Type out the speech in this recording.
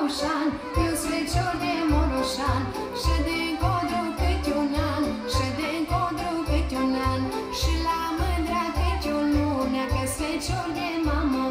Moroșan, eu fecior de Moroșan, și de încotro câte un an, și de încotro câte un an, și la mândra câte o lună, că fecior de mamă